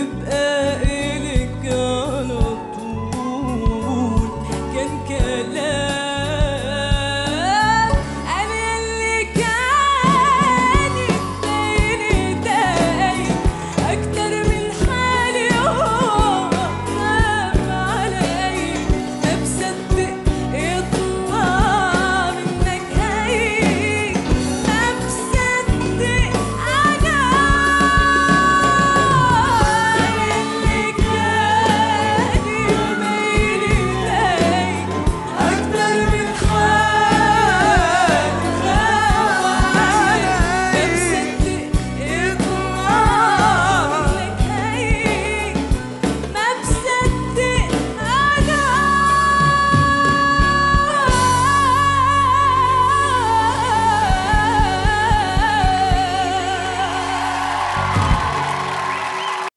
hüb eh,